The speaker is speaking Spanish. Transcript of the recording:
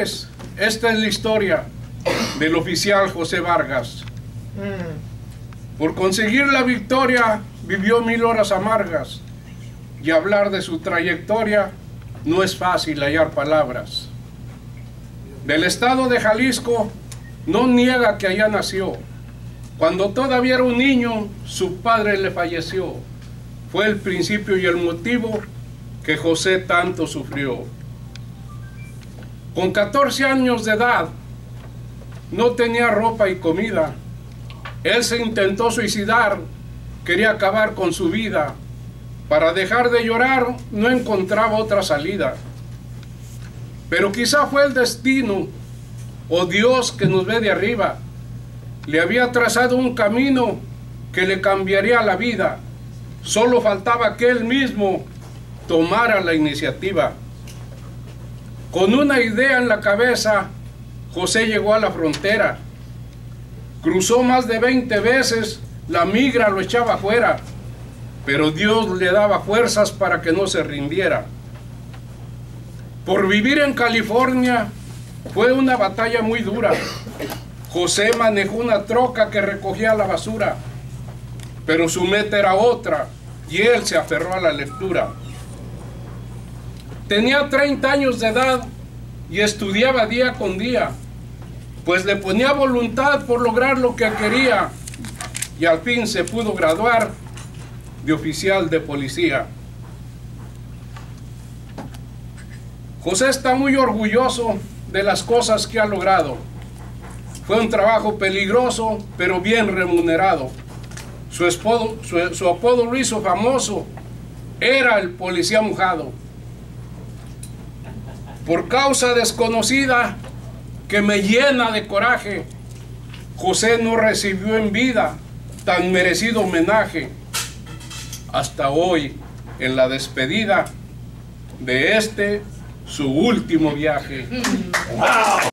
esta es la historia del oficial José Vargas. Por conseguir la victoria vivió mil horas amargas y hablar de su trayectoria no es fácil hallar palabras. Del estado de Jalisco no niega que allá nació. Cuando todavía era un niño, su padre le falleció. Fue el principio y el motivo que José tanto sufrió. Con 14 años de edad, no tenía ropa y comida. Él se intentó suicidar, quería acabar con su vida. Para dejar de llorar no encontraba otra salida. Pero quizá fue el destino o Dios que nos ve de arriba. Le había trazado un camino que le cambiaría la vida. Solo faltaba que él mismo tomara la iniciativa. Con una idea en la cabeza, José llegó a la frontera. Cruzó más de 20 veces, la migra lo echaba afuera, pero Dios le daba fuerzas para que no se rindiera. Por vivir en California fue una batalla muy dura. José manejó una troca que recogía la basura, pero su meta era otra y él se aferró a la lectura. Tenía 30 años de edad y estudiaba día con día, pues le ponía voluntad por lograr lo que quería y al fin se pudo graduar de oficial de policía. José está muy orgulloso de las cosas que ha logrado. Fue un trabajo peligroso, pero bien remunerado. Su, su apodo lo hizo famoso. Era el policía mojado. Por causa desconocida que me llena de coraje, José no recibió en vida tan merecido homenaje. Hasta hoy, en la despedida de este su último viaje.